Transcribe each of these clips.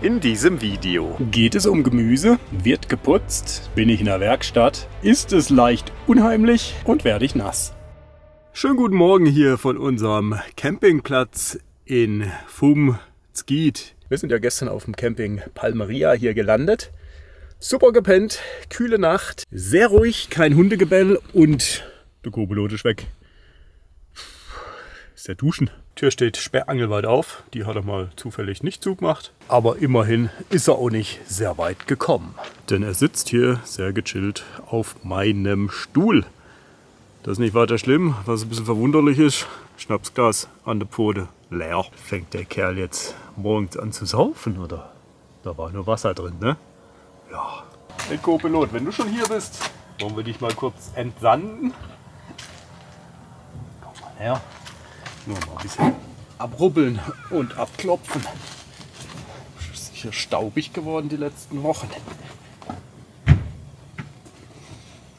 In diesem Video geht es um Gemüse, wird geputzt, bin ich in der Werkstatt, ist es leicht unheimlich und werde ich nass. Schönen guten Morgen hier von unserem Campingplatz in Fumzgiet. Wir sind ja gestern auf dem Camping Palmeria hier gelandet. Super gepennt, kühle Nacht, sehr ruhig, kein Hundegebell und der Kobelot ist weg. Ist der Duschen. Tür steht sperrangelweit auf. Die hat er mal zufällig nicht zugemacht. Aber immerhin ist er auch nicht sehr weit gekommen. Denn er sitzt hier sehr gechillt auf meinem Stuhl. Das ist nicht weiter schlimm. Was ein bisschen verwunderlich ist, Schnapsglas an der Pfote leer. Fängt der Kerl jetzt morgens an zu saufen, oder? Da war nur Wasser drin, ne? Ja. Hey Co-Pilot, wenn du schon hier bist, wollen wir dich mal kurz entsanden? Komm mal her. Nur mal ein bisschen abrubbeln und abklopfen. Ist sicher staubig geworden die letzten Wochen.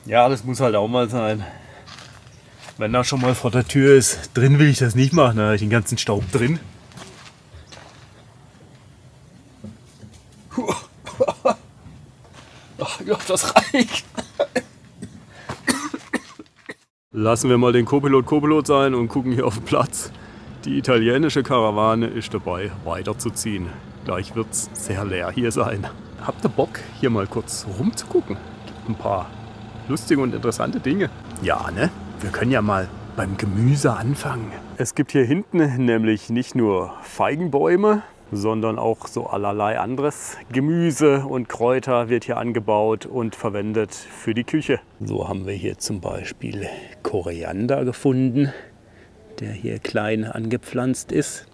Ja, das muss halt auch mal sein. Wenn er schon mal vor der Tür ist, drin will ich das nicht machen, da habe ich den ganzen Staub drin. Ach ja, das reicht. Lassen wir mal den Copilot Copilot sein und gucken hier auf den Platz. Die italienische Karawane ist dabei, weiterzuziehen. Gleich wird es sehr leer hier sein. Habt ihr Bock, hier mal kurz rumzugucken? Gibt ein paar lustige und interessante Dinge. Ja, ne? Wir können ja mal beim Gemüse anfangen. Es gibt hier hinten nämlich nicht nur Feigenbäume, sondern auch so allerlei anderes Gemüse und Kräuter wird hier angebaut und verwendet für die Küche. So haben wir hier zum Beispiel Koriander gefunden, der hier klein angepflanzt ist.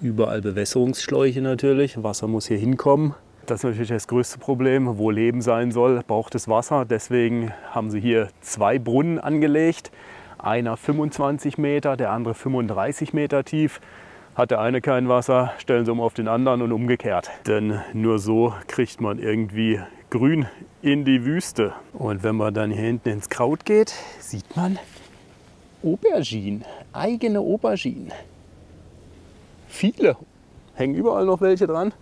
Überall Bewässerungsschläuche natürlich, Wasser muss hier hinkommen. Das ist natürlich das größte Problem. Wo Leben sein soll, braucht es Wasser. Deswegen haben sie hier zwei Brunnen angelegt. Einer 25 Meter, der andere 35 Meter tief. Hat der eine kein Wasser, stellen sie um auf den anderen und umgekehrt. Denn nur so kriegt man irgendwie Grün in die Wüste. Und wenn man dann hier hinten ins Kraut geht, sieht man Auberginen, eigene Auberginen. Viele, hängen überall noch welche dran.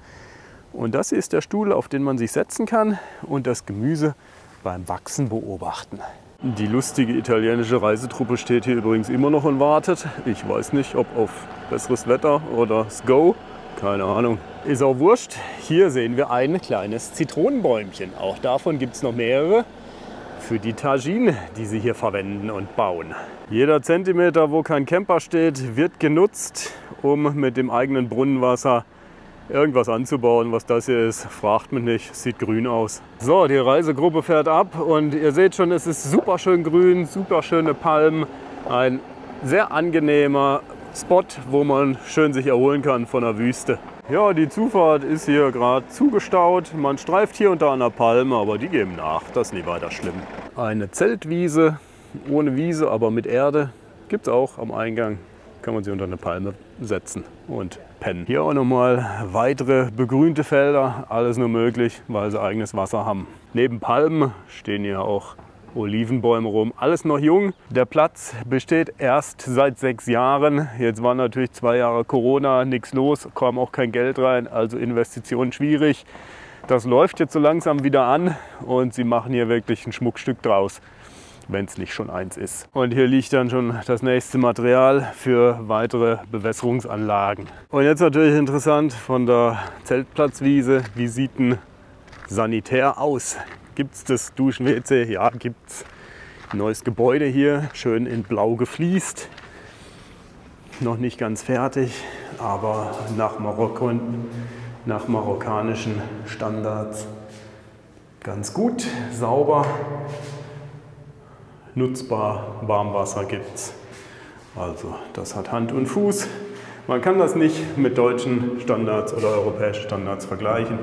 Und das ist der Stuhl, auf den man sich setzen kann und das Gemüse beim Wachsen beobachten. Die lustige italienische Reisetruppe steht hier übrigens immer noch und wartet. Ich weiß nicht, ob auf besseres Wetter oder Go. Keine Ahnung. Ist auch wurscht. Hier sehen wir ein kleines Zitronenbäumchen. Auch davon gibt es noch mehrere für die Tagine, die sie hier verwenden und bauen. Jeder Zentimeter, wo kein Camper steht, wird genutzt, um mit dem eigenen Brunnenwasser irgendwas anzubauen. Was das hier ist, fragt mich nicht. Sieht grün aus. So, die Reisegruppe fährt ab und ihr seht schon, es ist super schön grün, super schöne Palmen. Ein sehr angenehmer Spot, wo man schön sich erholen kann von der Wüste. Ja, die Zufahrt ist hier gerade zugestaut. Man streift hier unter einer Palme, aber die geben nach. Das ist nicht weiter schlimm. Eine Zeltwiese, ohne Wiese, aber mit Erde, gibt es auch am Eingang. Kann man sie unter eine Palme setzen und pennen. Hier auch nochmal weitere begrünte Felder. Alles nur möglich, weil sie eigenes Wasser haben. Neben Palmen stehen hier auch Olivenbäume rum. Alles noch jung. Der Platz besteht erst seit sechs Jahren. Jetzt war natürlich zwei Jahre Corona, nichts los, kam auch kein Geld rein, also Investitionen schwierig. Das läuft jetzt so langsam wieder an und sie machen hier wirklich ein Schmuckstück draus wenn es nicht schon eins ist. Und hier liegt dann schon das nächste Material für weitere Bewässerungsanlagen. Und jetzt natürlich interessant von der Zeltplatzwiese, wie sieht ein Sanitär aus? Gibt es das Duschen-WC? Ja, gibt es. Neues Gebäude hier, schön in blau gefliest. Noch nicht ganz fertig, aber nach, Marokko, nach marokkanischen Standards ganz gut, sauber, nutzbar, Warmwasser gibt. Also das hat Hand und Fuß. Man kann das nicht mit deutschen Standards oder europäischen Standards vergleichen.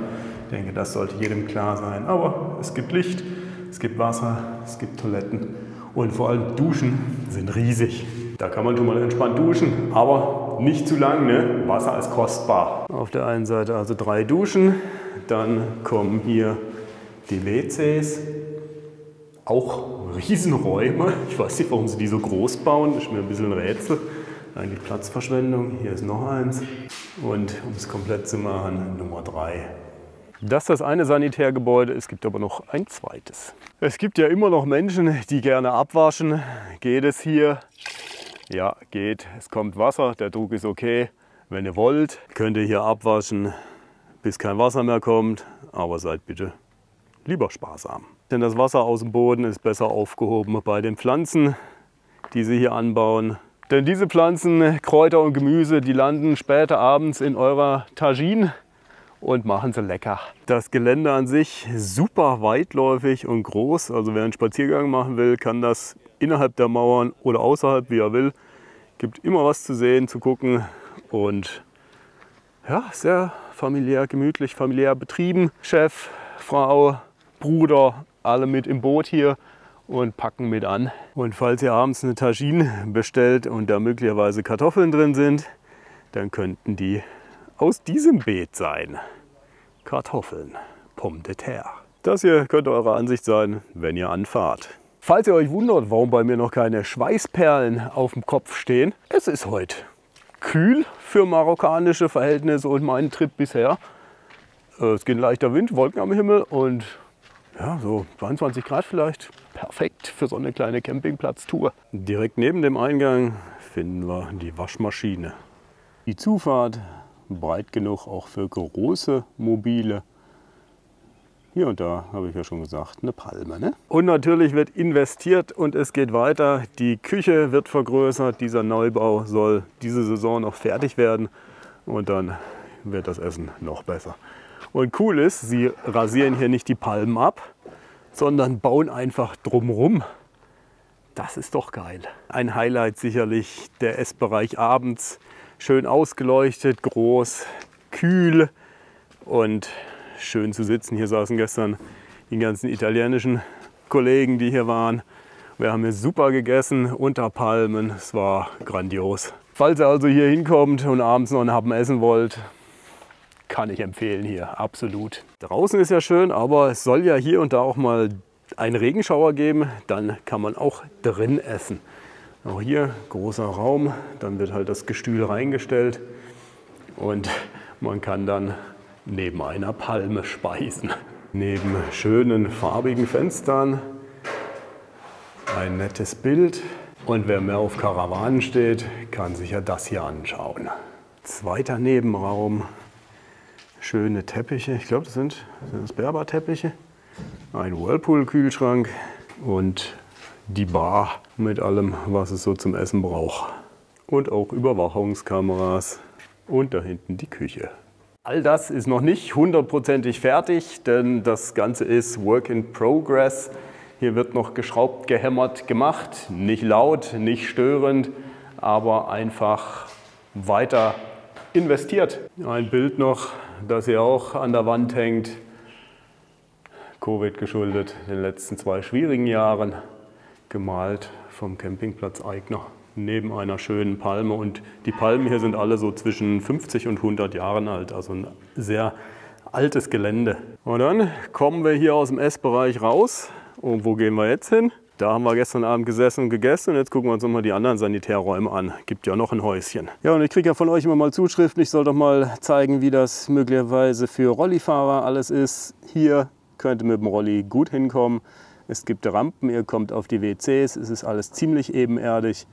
Ich denke, das sollte jedem klar sein. Aber es gibt Licht, es gibt Wasser, es gibt Toiletten und vor allem Duschen sind riesig. Da kann man schon mal entspannt duschen, aber nicht zu lang, ne? Wasser ist kostbar. Auf der einen Seite also drei Duschen, dann kommen hier die WCs, auch Riesenräume. Ich weiß nicht, warum sie die so groß bauen, ist mir ein bisschen ein Rätsel. Eigentlich Platzverschwendung. Hier ist noch eins. Und um es komplett zu machen, Nummer drei. Das ist das eine Sanitärgebäude, es gibt aber noch ein zweites. Es gibt ja immer noch Menschen, die gerne abwaschen. Geht es hier? Ja, geht. Es kommt Wasser, der Druck ist okay. Wenn ihr wollt, könnt ihr hier abwaschen, bis kein Wasser mehr kommt. Aber seid bitte lieber sparsam. Denn das Wasser aus dem Boden ist besser aufgehoben bei den Pflanzen, die sie hier anbauen. Denn diese Pflanzen, Kräuter und Gemüse, die landen später abends in eurer Tagine und machen sie lecker. Das Gelände an sich super weitläufig und groß. Also wer einen Spaziergang machen will, kann das innerhalb der Mauern oder außerhalb, wie er will. Gibt immer was zu sehen, zu gucken und ja, sehr familiär, gemütlich, familiär betrieben. Chef, Frau, Bruder, alle mit im Boot hier und packen mit an. Und falls ihr abends eine Tagine bestellt und da möglicherweise Kartoffeln drin sind, dann könnten die aus diesem Beet sein. Kartoffeln, Pomme de terre. Das hier könnte eure Ansicht sein, wenn ihr anfahrt. Falls ihr euch wundert, warum bei mir noch keine Schweißperlen auf dem Kopf stehen, es ist heute kühl für marokkanische Verhältnisse und meinen Trip bisher. Äh, es geht ein leichter Wind, Wolken am Himmel und ja, so 22 Grad vielleicht. Perfekt für so eine kleine Campingplatztour. Direkt neben dem Eingang finden wir die Waschmaschine. Die Zufahrt breit genug auch für große Mobile. Hier und da, habe ich ja schon gesagt, eine Palme. Ne? Und natürlich wird investiert und es geht weiter. Die Küche wird vergrößert. Dieser Neubau soll diese Saison noch fertig werden und dann wird das Essen noch besser. Und cool ist, sie rasieren hier nicht die Palmen ab, sondern bauen einfach drumrum. Das ist doch geil. Ein Highlight sicherlich der Essbereich abends. Schön ausgeleuchtet, groß, kühl und schön zu sitzen. Hier saßen gestern die ganzen italienischen Kollegen, die hier waren. Wir haben hier super gegessen unter Palmen. Es war grandios. Falls ihr also hier hinkommt und abends noch einen Happen essen wollt, kann ich empfehlen hier, absolut. Draußen ist ja schön, aber es soll ja hier und da auch mal einen Regenschauer geben. Dann kann man auch drin essen. Auch hier großer Raum, dann wird halt das Gestühl reingestellt und man kann dann neben einer Palme speisen. Neben schönen farbigen Fenstern ein nettes Bild. Und wer mehr auf Karawanen steht, kann sich ja das hier anschauen. Zweiter Nebenraum, schöne Teppiche. Ich glaube, das sind, sind das Berber-Teppiche. Ein Whirlpool-Kühlschrank und die Bar mit allem, was es so zum Essen braucht. Und auch Überwachungskameras und da hinten die Küche. All das ist noch nicht hundertprozentig fertig, denn das Ganze ist Work in Progress. Hier wird noch geschraubt, gehämmert, gemacht. Nicht laut, nicht störend, aber einfach weiter investiert. Ein Bild noch, das hier auch an der Wand hängt. Covid geschuldet, den letzten zwei schwierigen Jahren, gemalt vom Campingplatz Eigner neben einer schönen Palme. Und die Palmen hier sind alle so zwischen 50 und 100 Jahren alt, also ein sehr altes Gelände. Und dann kommen wir hier aus dem Essbereich raus. Und wo gehen wir jetzt hin? Da haben wir gestern Abend gesessen und gegessen und jetzt gucken wir uns nochmal die anderen Sanitärräume an. Gibt ja noch ein Häuschen. Ja, und ich kriege ja von euch immer mal Zuschriften. Ich soll doch mal zeigen, wie das möglicherweise für Rollifahrer alles ist. Hier könnt ihr mit dem Rolli gut hinkommen. Es gibt Rampen, ihr kommt auf die WCs, es ist alles ziemlich ebenerdig.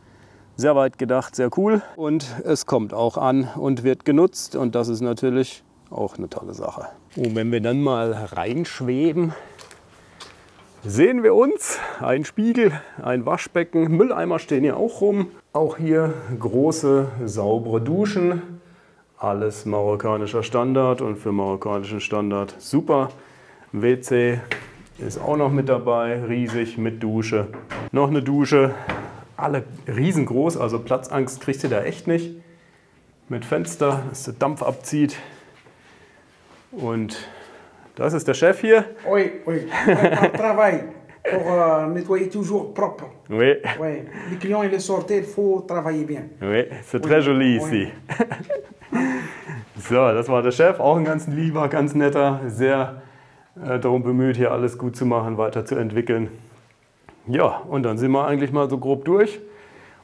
Sehr weit gedacht, sehr cool und es kommt auch an und wird genutzt und das ist natürlich auch eine tolle Sache. Und wenn wir dann mal reinschweben, sehen wir uns ein Spiegel, ein Waschbecken, Mülleimer stehen hier auch rum. Auch hier große, saubere Duschen. Alles marokkanischer Standard und für marokkanischen Standard super. WC ist auch noch mit dabei, riesig mit Dusche. Noch eine Dusche, alle riesengroß, also Platzangst kriegt ihr da echt nicht. Mit Fenster, dass der Dampf abzieht. Und das ist der Chef hier. Oui, oui. Travail pour euh, nettoyer toujours propre. Oui. Oui. Les clients, ils sortent, il faut travailler bien. Oui, c'est très joli ici. so, das war der Chef, auch ein ganz lieber, ganz netter, sehr äh, darum bemüht, hier alles gut zu machen, weiterzuentwickeln. Ja, und dann sind wir eigentlich mal so grob durch.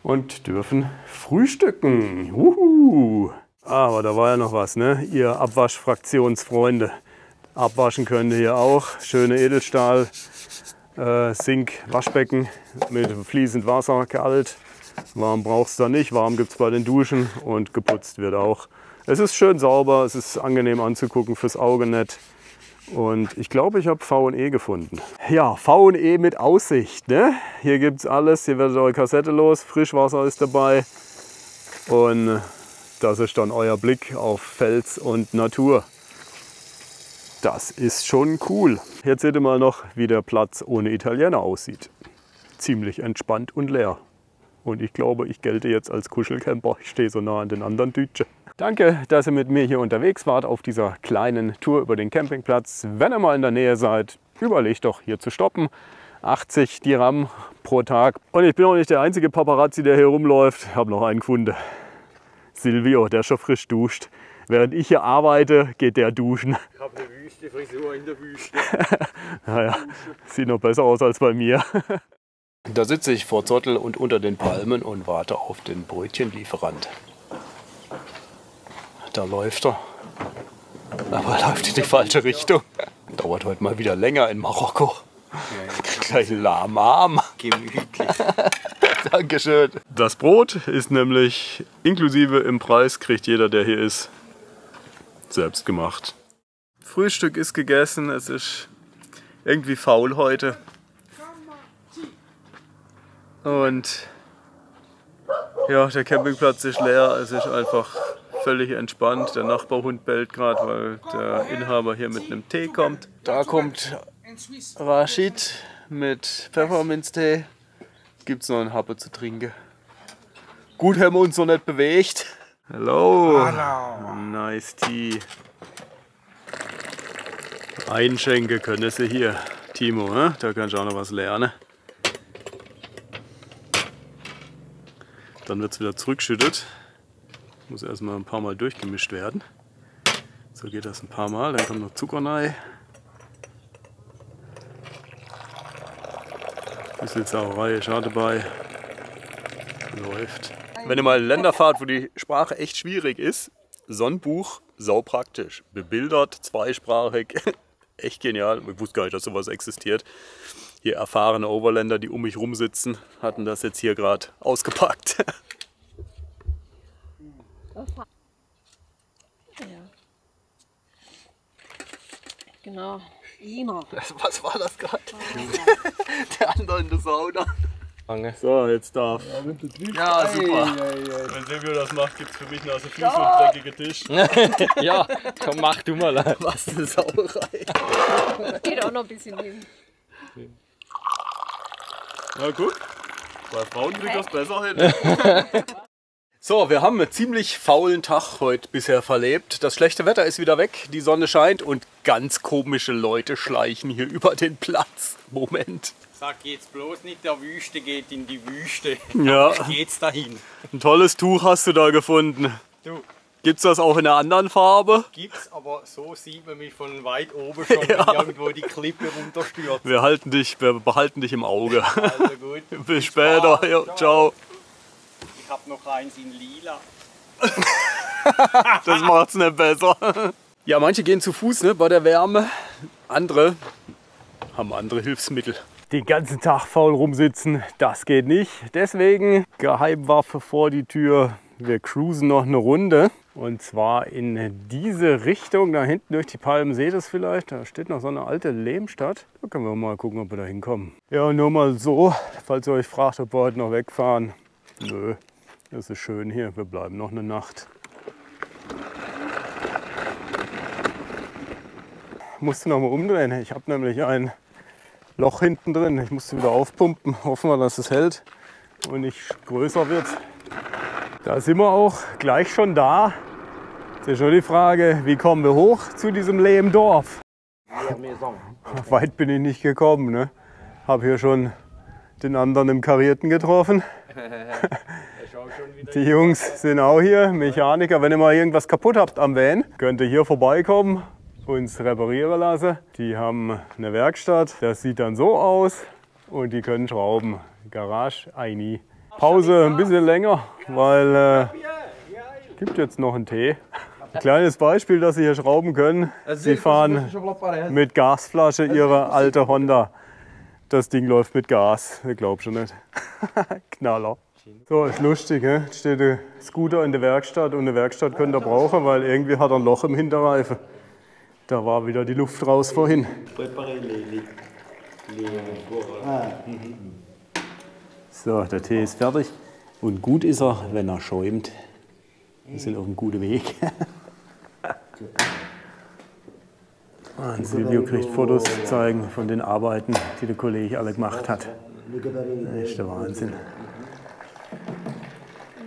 und dürfen frühstücken. Uhu. Aber da war ja noch was, ne? Ihr Abwaschfraktionsfreunde. Abwaschen könnt ihr hier auch. Schöne Edelstahl, äh, Sink, Waschbecken mit fließend Wasser, kalt. Warm brauchst du da nicht, warm gibt es bei den Duschen und geputzt wird auch. Es ist schön sauber, es ist angenehm anzugucken, fürs Auge nett. Und ich glaube, ich habe V&E gefunden. Ja, V&E mit Aussicht. Ne? Hier gibt es alles. Hier werdet eure Kassette los. Frischwasser ist dabei. Und das ist dann euer Blick auf Fels und Natur. Das ist schon cool. Jetzt seht ihr mal noch, wie der Platz ohne Italiener aussieht. Ziemlich entspannt und leer. Und ich glaube, ich gelte jetzt als Kuschelcamper. Ich stehe so nah an den anderen Dütschen. Danke, dass ihr mit mir hier unterwegs wart auf dieser kleinen Tour über den Campingplatz. Wenn ihr mal in der Nähe seid, überlegt doch hier zu stoppen. 80 Dirham pro Tag. Und ich bin auch nicht der einzige Paparazzi, der hier rumläuft. Ich habe noch einen Kunde. Silvio, der schon frisch duscht. Während ich hier arbeite, geht der duschen. Ich habe eine Wüste Frisur in der Wüste. naja, sieht noch besser aus als bei mir. Da sitze ich vor Zottel und unter den Palmen und warte auf den Brötchenlieferant. Da läuft er. Aber er läuft in die falsche Richtung. Dauert heute mal wieder länger in Marokko. Gleich lahmen Arm. Gemütlich. Dankeschön. Das Brot ist nämlich inklusive im Preis, kriegt jeder, der hier ist, selbst gemacht. Frühstück ist gegessen, es ist irgendwie faul heute. Und ja, der Campingplatz ist leer, es ist einfach völlig entspannt. Der Nachbarhund bellt gerade, weil der Inhaber hier mit einem Tee kommt. Da kommt Rashid mit Pfefferminztee. Gibt es noch einen Happe zu trinken. Gut haben wir uns noch nicht bewegt. Hallo. Hallo. Nice Tea. Einschenken können sie hier. Timo, ne? da kannst du auch noch was lernen. Dann wird es wieder zurückschüttet. Muss erstmal ein paar Mal durchgemischt werden. So geht das ein paar Mal. Dann kommt noch Zucker rein. Bisschen Sauerei ist auch dabei. Läuft. Wenn ihr mal in Länder fahrt, wo die Sprache echt schwierig ist, Sonnenbuch, sau praktisch. Bebildert, zweisprachig. echt genial. Ich wusste gar nicht, dass sowas existiert. Hier erfahrene Overländer, die um mich rum sitzen, hatten das jetzt hier gerade ausgepackt. Ja. Genau. Immer. Was war das gerade? Der andere in der Sauna. So, jetzt darf. Ja, super. Wenn Silvio das macht, gibt es für mich noch so Füße und dreckige Tisch. ja, komm, mach du mal. Was eine Sauerei. Geht auch noch ein bisschen hin. Na gut, bei Frauen kriegt das besser hin. So, wir haben einen ziemlich faulen Tag heute bisher verlebt. Das schlechte Wetter ist wieder weg, die Sonne scheint und ganz komische Leute schleichen hier über den Platz. Moment. Sag jetzt bloß nicht, der Wüste geht in die Wüste. Ja, Geht's dahin? ein tolles Tuch hast du da gefunden. Du, Gibt's das auch in einer anderen Farbe? gibt's, aber so sieht man mich von weit oben schon, wenn irgendwo die Klippe runterstürzt. Wir halten dich, wir behalten dich im Auge. Also gut. Bis später. Ja, ciao. Ich hab noch eins in lila. Das macht's nicht besser. Ja, manche gehen zu Fuß ne, bei der Wärme. Andere haben andere Hilfsmittel. Den ganzen Tag faul rumsitzen, das geht nicht. Deswegen Geheimwaffe vor die Tür. Wir cruisen noch eine Runde. Und zwar in diese Richtung, da hinten durch die Palmen seht ihr es vielleicht. Da steht noch so eine alte Lehmstadt. Da können wir mal gucken, ob wir da hinkommen. Ja, nur mal so, falls ihr euch fragt, ob wir heute noch wegfahren. Nö, es ist schön hier. Wir bleiben noch eine Nacht. musste noch mal umdrehen. Ich habe nämlich ein Loch hinten drin. Ich musste wieder aufpumpen. Hoffen wir, dass es hält und nicht größer wird. Da sind wir auch gleich schon da. Jetzt ist schon die Frage, wie kommen wir hoch zu diesem Lehmdorf? Weit bin ich nicht gekommen. Ne? Habe hier schon den anderen im Karierten getroffen. Die Jungs sind auch hier, Mechaniker. Wenn ihr mal irgendwas kaputt habt am Van, könnt ihr hier vorbeikommen, uns reparieren lassen. Die haben eine Werkstatt, das sieht dann so aus und die können schrauben. Garage, Eini. Pause ein bisschen länger, weil äh, gibt jetzt noch einen Tee. Ein kleines Beispiel, dass Sie hier schrauben können. Sie fahren mit Gasflasche Ihre alte Honda. Das Ding läuft mit Gas, ich glaub schon nicht. Knaller. So, ist lustig, ne? Jetzt steht der Scooter in der Werkstatt und eine Werkstatt könnt ihr brauchen, weil irgendwie hat er ein Loch im Hinterreifen. Da war wieder die Luft raus vorhin. So, der Tee ist fertig. Und gut ist er, wenn er schäumt. Wir sind auf einem guten Weg. Und Silvio kriegt Fotos zu zeigen von den Arbeiten, die der Kollege alle gemacht hat. Das ist der Wahnsinn.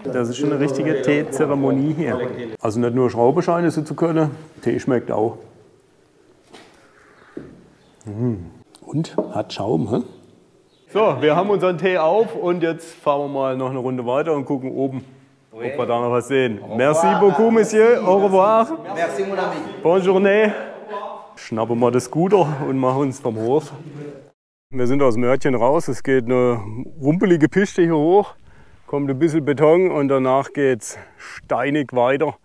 Das ist schon eine richtige Teezeremonie hier. Also nicht nur Schraubescheine zu können, Tee schmeckt auch. Mm. Und hat Schaum, hä? So, wir haben unseren Tee auf und jetzt fahren wir mal noch eine Runde weiter und gucken oben, ob wir da noch was sehen. Merci beaucoup, Monsieur. Au revoir. Merci, mon ami. Bonne journée. Schnappen wir das Scooter und machen uns vom Hof. Wir sind aus dem Örtchen raus. Es geht eine rumpelige Piste hier hoch. Kommt ein bisschen Beton und danach geht es steinig weiter,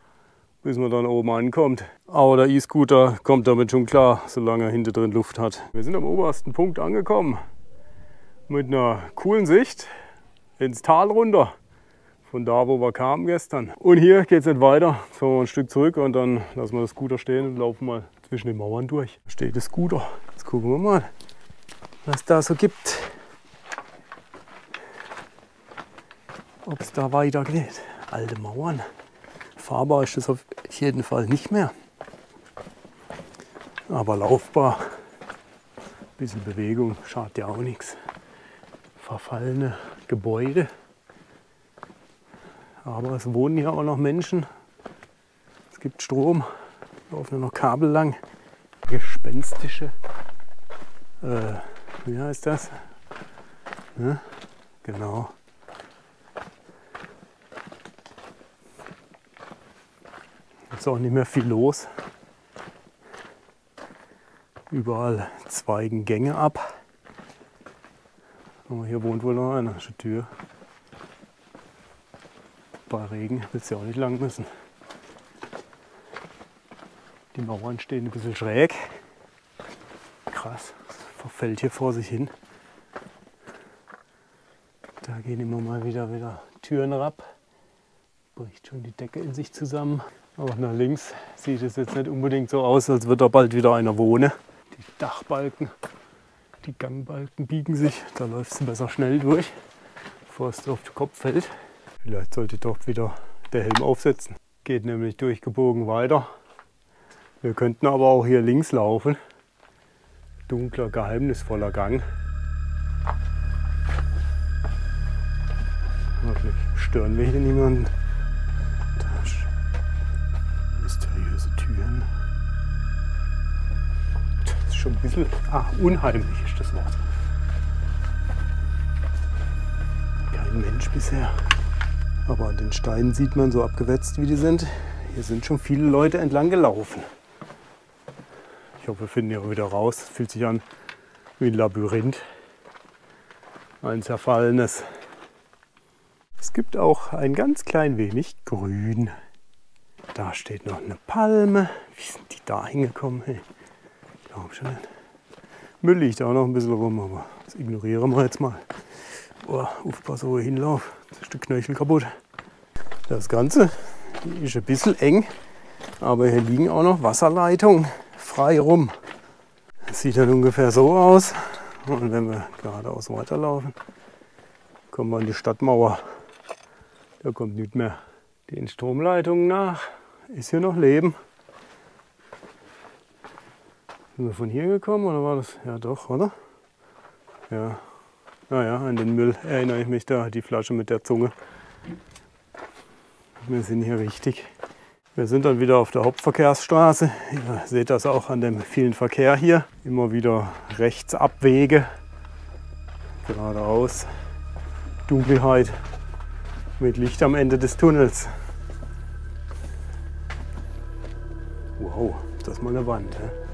bis man dann oben ankommt. Aber der E-Scooter kommt damit schon klar, solange er hinter drin Luft hat. Wir sind am obersten Punkt angekommen. Mit einer coolen Sicht ins Tal runter. Von da, wo wir kamen gestern. Und hier geht es nicht weiter. Fahren wir ein Stück zurück und dann lassen wir das Scooter stehen und laufen mal zwischen den Mauern durch. Da steht das Scooter. Jetzt gucken wir mal, was da so gibt. Ob es da weitergeht. Alte Mauern. Fahrbar ist das auf jeden Fall nicht mehr. Aber laufbar. bisschen Bewegung schadet ja auch nichts. Verfallene Gebäude. Aber es wohnen hier auch noch Menschen. Es gibt Strom, laufen nur noch Kabel lang. Gespenstische, äh, wie heißt das? Ne? Genau. Ist auch nicht mehr viel los. Überall zweigen Gänge ab. Aber hier wohnt wohl noch einer. Das ist eine Tür. Bei Regen wird es ja auch nicht lang müssen. Die Mauern stehen ein bisschen schräg. Krass, das verfällt hier vor sich hin. Da gehen immer mal wieder, wieder Türen ab. Bricht schon die Decke in sich zusammen. Aber nach links sieht es jetzt nicht unbedingt so aus, als würde da bald wieder einer wohnen. Die Dachbalken, die Gangbalken biegen sich. Da läuft es besser schnell durch, bevor es auf den Kopf fällt. Vielleicht sollte doch wieder der Helm aufsetzen. Geht nämlich durchgebogen weiter. Wir könnten aber auch hier links laufen. Dunkler, geheimnisvoller Gang. Hoffentlich stören wir hier niemanden. Bisschen. Ah, unheimlich ist das Wort. Kein Mensch bisher. Aber an den Steinen sieht man, so abgewetzt wie die sind, hier sind schon viele Leute entlang gelaufen. Ich hoffe, wir finden hier wieder raus. Es fühlt sich an wie ein Labyrinth. Ein zerfallenes. Es gibt auch ein ganz klein wenig Grün. Da steht noch eine Palme. Wie sind die da hingekommen? Ich glaube schon. Müll liegt auch noch ein bisschen rum, aber das ignorieren wir jetzt mal. Oh, aufpassen, wo ich. Jetzt ist der Knöchel kaputt. Das Ganze ist ein bisschen eng, aber hier liegen auch noch Wasserleitungen frei rum. Das sieht dann ungefähr so aus. Und wenn wir geradeaus weiterlaufen, kommen wir an die Stadtmauer. Da kommt nichts mehr. Den Stromleitungen nach ist hier noch Leben. Sind wir von hier gekommen oder war das? Ja doch, oder? Ja. Naja, an den Müll erinnere ich mich da, die Flasche mit der Zunge. Wir sind hier richtig. Wir sind dann wieder auf der Hauptverkehrsstraße. Ihr seht das auch an dem vielen Verkehr hier. Immer wieder Rechtsabwege, geradeaus, Dunkelheit mit Licht am Ende des Tunnels. Wow, das ist mal eine Wand. Ja?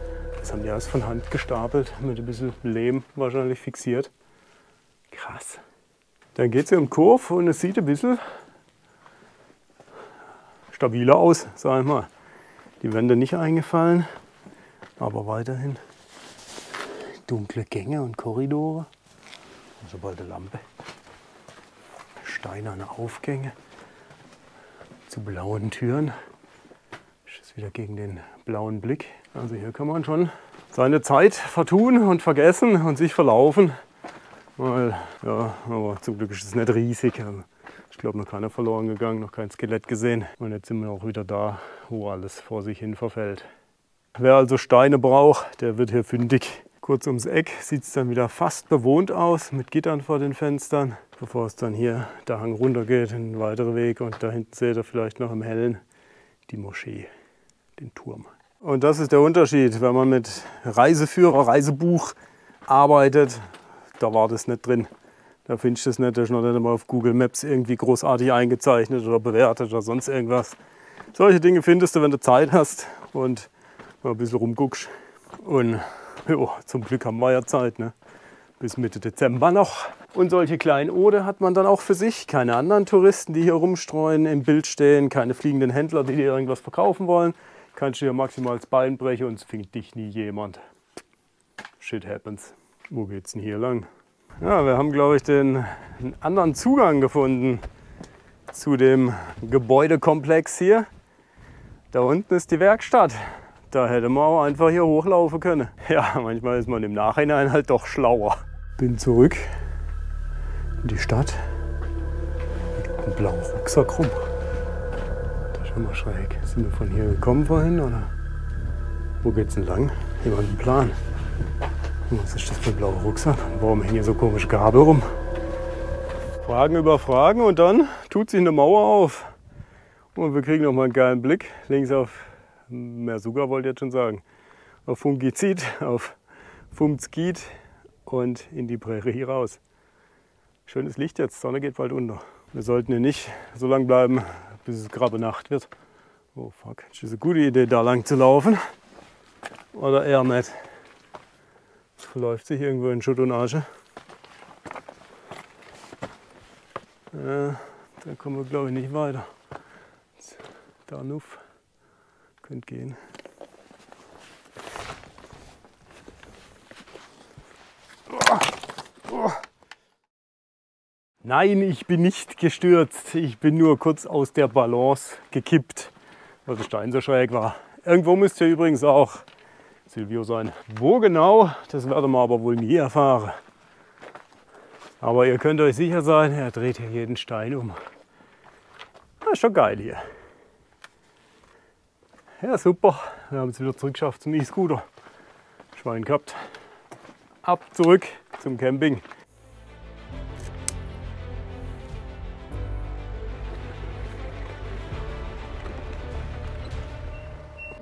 Das haben die alles von Hand gestapelt, mit ein bisschen Lehm wahrscheinlich fixiert. Krass. Dann geht es hier im Kurve und es sieht ein bisschen stabiler aus, sag ich mal. Die Wände nicht eingefallen, aber weiterhin dunkle Gänge und Korridore. Also bald eine Lampe. Steinerne Aufgänge zu blauen Türen. Ist wieder gegen den blauen Blick. Also hier kann man schon seine Zeit vertun und vergessen und sich verlaufen. Weil, ja, aber zum Glück ist es nicht riesig. Also ich glaube, noch keiner verloren gegangen, noch kein Skelett gesehen. Und jetzt sind wir auch wieder da, wo alles vor sich hin verfällt. Wer also Steine braucht, der wird hier fündig. Kurz ums Eck sieht es dann wieder fast bewohnt aus, mit Gittern vor den Fenstern, bevor es dann hier der Hang runter geht, ein weiterer Weg. Und da hinten seht ihr vielleicht noch im Hellen die Moschee, den Turm. Und das ist der Unterschied, wenn man mit Reiseführer, Reisebuch arbeitet, da war das nicht drin. Da findest du es nicht, das ist noch nicht einmal auf Google Maps irgendwie großartig eingezeichnet oder bewertet oder sonst irgendwas. Solche Dinge findest du, wenn du Zeit hast und mal ein bisschen rumguckst. Und jo, zum Glück haben wir ja Zeit, ne? bis Mitte Dezember noch. Und solche kleinen Ode hat man dann auch für sich. Keine anderen Touristen, die hier rumstreuen, im Bild stehen, keine fliegenden Händler, die dir irgendwas verkaufen wollen. Kannst du hier maximal das Bein brechen und es findet dich nie jemand. Shit happens. Wo geht's denn hier lang? Ja, wir haben, glaube ich, den einen anderen Zugang gefunden zu dem Gebäudekomplex hier. Da unten ist die Werkstatt. Da hätte man auch einfach hier hochlaufen können. Ja, manchmal ist man im Nachhinein halt doch schlauer. Bin zurück in die Stadt. Liegt ein blauer Rucksack rum. Schon mal schräg. Sind wir von hier gekommen vorhin oder wo geht's denn lang? Jemand einen Plan? Was ist das für ein blauer Rucksack? Warum hängen hier so komische Gabel rum? Fragen über Fragen und dann tut sich eine Mauer auf. Und wir kriegen noch mal einen geilen Blick. Links auf Mersuga wollte ich jetzt schon sagen. Auf Fungizid, auf Fumzgid und in die Prärie raus. Schönes Licht jetzt, Sonne geht bald unter. Wir sollten hier nicht so lange bleiben, bis es gerade Nacht wird. Oh fuck, ist das eine gute Idee, da lang zu laufen? Oder eher nicht? Es verläuft sich irgendwo in Schutt und Asche. Ja, da kommen wir glaube ich nicht weiter. Da nuff. Könnt gehen. Nein, ich bin nicht gestürzt. Ich bin nur kurz aus der Balance gekippt, weil der Stein so schräg war. Irgendwo müsste hier übrigens auch Silvio sein. Wo genau, das werden wir aber wohl nie erfahren. Aber ihr könnt euch sicher sein, er dreht hier jeden Stein um. Das ist schon geil hier. Ja, super. Wir haben es wieder zurückgeschafft zum E-Scooter. Schwein gehabt. Ab zurück zum Camping.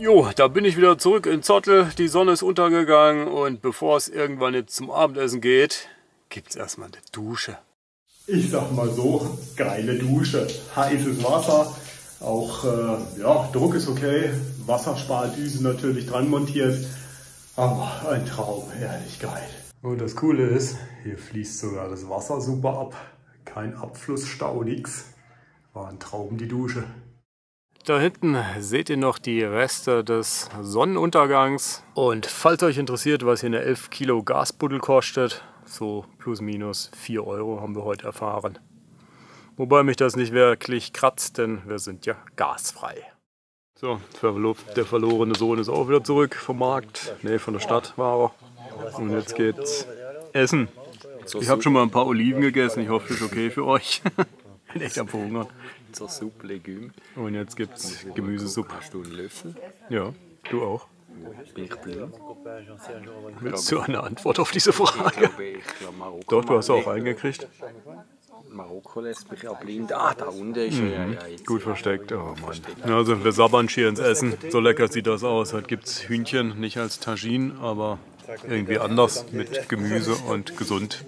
Jo, da bin ich wieder zurück in Zottel. Die Sonne ist untergegangen und bevor es irgendwann jetzt zum Abendessen geht, gibt es erstmal eine Dusche. Ich sag mal so, geile Dusche. Heißes Wasser, auch äh, ja, Druck ist okay, Wasserspardüse natürlich dran montiert. Aber ein Traum, ehrlich geil. Und das Coole ist, hier fließt sogar das Wasser super ab. Kein Abflussstau, nix. War ein Traum die Dusche. Da hinten seht ihr noch die Reste des Sonnenuntergangs. Und falls euch interessiert, was hier eine 11 Kilo Gasbuddel kostet, so plus minus 4 Euro haben wir heute erfahren. Wobei mich das nicht wirklich kratzt, denn wir sind ja gasfrei. So, der verlorene Sohn ist auch wieder zurück vom Markt. Ne, von der Stadt war er. Und jetzt geht's essen. Ich habe schon mal ein paar Oliven gegessen. Ich hoffe, das ist okay für euch. Ich bin echt am Verhungern. Zur Suppe Legume. Und jetzt gibt's Gemüsesuppe. Hast du einen Löffel? Ja, du auch. Bin ich blind? Willst du eine Antwort auf diese Frage? Ich glaube, Marokko. Doch, du hast auch eingekriegt. Marokko lässt mich ja blind. Ah, da unten ist er. Ja, ja, jetzt. Gut versteckt. Oh Mann. Also wir sabbern hier ins Essen. So lecker sieht das aus. Heute gibt es Hühnchen, nicht als Tagine, aber irgendwie anders mit Gemüse und gesund.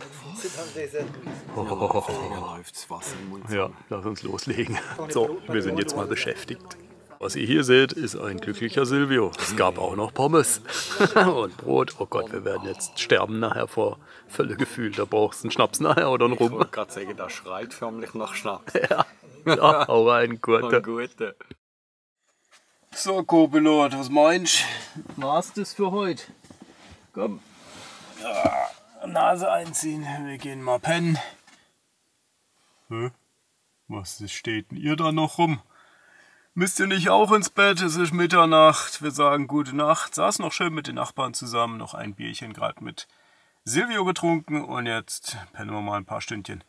Da. Ja, lass uns loslegen. So, wir sind jetzt mal beschäftigt. Was ihr hier seht, ist ein glücklicher Silvio. Es gab auch noch Pommes und Brot. Oh Gott, wir werden jetzt sterben nachher vor Völlegefühl. Da brauchst du einen Schnaps nachher oder einen Ich Rum. wollte gerade sagen, das schreit förmlich nach Schnaps. Ja, hau rein, Gurte. Ein guter. So, Co-Pilot, was meinst du? War's das für heute? Komm. Ja, Nase einziehen, wir gehen mal pennen. Hä? Was steht denn ihr da noch rum? Müsst ihr nicht auch ins Bett? Es ist Mitternacht. Wir sagen gute Nacht. Saß noch schön mit den Nachbarn zusammen, noch ein Bierchen gerade mit Silvio getrunken und jetzt pennen wir mal ein paar Stündchen.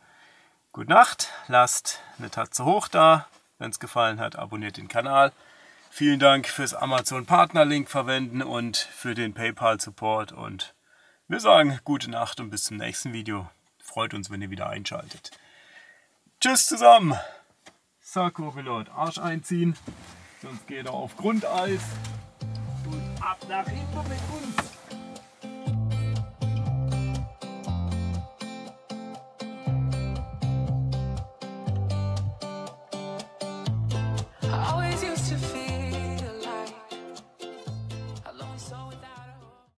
Gute Nacht, lasst eine Tatze hoch da. Wenn es gefallen hat, abonniert den Kanal. Vielen Dank fürs Amazon Partnerlink verwenden und für den PayPal Support und wir sagen gute Nacht und bis zum nächsten Video. Freut uns, wenn ihr wieder einschaltet. Tschüss zusammen. Sako Pilot, Arsch einziehen, sonst geht er auf Grundeis und ab nach hinten mit uns.